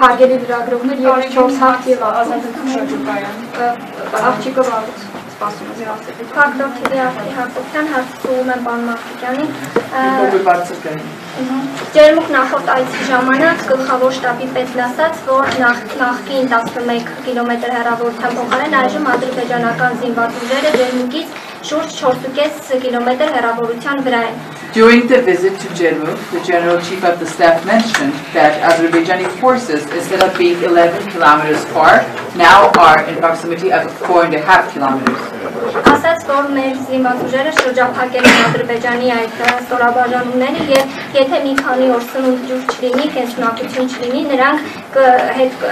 հարգելի լրագրողներ եւ 4 հատ եւ ազատություն շրջուկայան։ աղջիկը վաղուց սպասում Փակտոր TV արտի Հակոբյան հարցում եմ պարոն Մարտիկյանին։ Ջերմուկ նախորդ այցի ժամանակ գլխավոր շտաբի պետն ասաց, որ նախ նախկին 11 կիլոմետր հեռավորության փոխարեն այժմ ադրբեջանական զինված ուժերը ջերմուկից շուրջ 4.5 կիլոմետր հեռավորության վրա են։ During the visit to Jermuk, the General Chief of the Staff mentioned that Azerbaijani forces, instead of being 11 kilometers far, now are in proximity of 4.5 kilometers. Ասաց, որ մեր զինված ուժերը շրջափակել են Ադրբեջանի այդ ստորաբաժանումները եւ եթե մի քանի օր սնունդ ջուր չլինի, կենսունակություն չլինի, նրանք հետ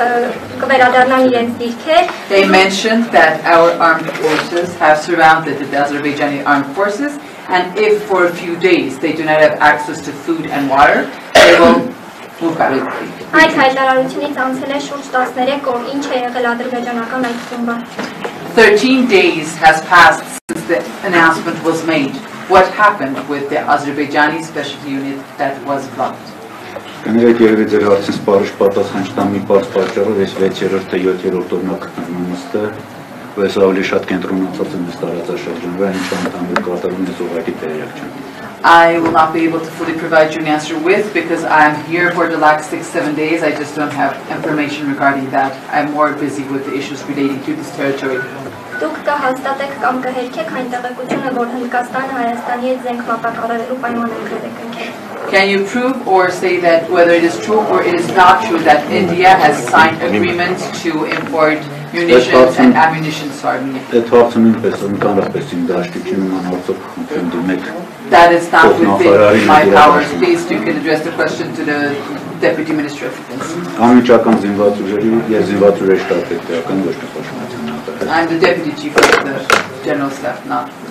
կվերադառնան իրենց դիրքեր։ They mentioned that our armed forces have surrounded the Azerbaijani armed forces and if for a few days they do not have access to food and water, they will move back. Այդ հայտարարությունից անցել է շուրջ 13 օր, ինչ է եղել ադրբեջանական այդ խումբը։ 13 days has passed since the announcement was made. What happened with the Azerbaijani special unit that was blocked? Կներեք երևի ձեր հարցին սպարիչ պատասխան չտամ մի պարզ պատճառով, ես 6-րդ թե 7-րդ օրնակ գտնվում նստը, բայց ավելի շատ կենտրոնացած եմ այս տարածաշրջան վրա, ինչ անդամներ կատարում ես ուղղակի տեղյակ չեմ։ I will not be able to fully provide you an answer with because I'm here for the last six, seven days. I just don't have information regarding that. I'm more busy with the issues relating to this territory. Դուք կհաստատեք կամ կհերքեք այն տեղեկությունը, որ Հնդկաստանը Հայաստանի հետ զենք մատակարարելու պայմանագրեր է կնքել։ Can you prove or say that whether it is true or it is not true that India has signed agreements to import munitions and ammunition Armenia? Այդ հարցը նույնպես ընդհանրապես իմ դաշտի նման հարցով խնդրեմ դիմեք That is not within my powers. Please, you can address the question to the Deputy Minister of Defense. Անմիջական զինված ուժերի եւ զինված ուժերի շտաբի տեղական ոչ թե խոշորացան I'm the Deputy Chief of the General Staff, not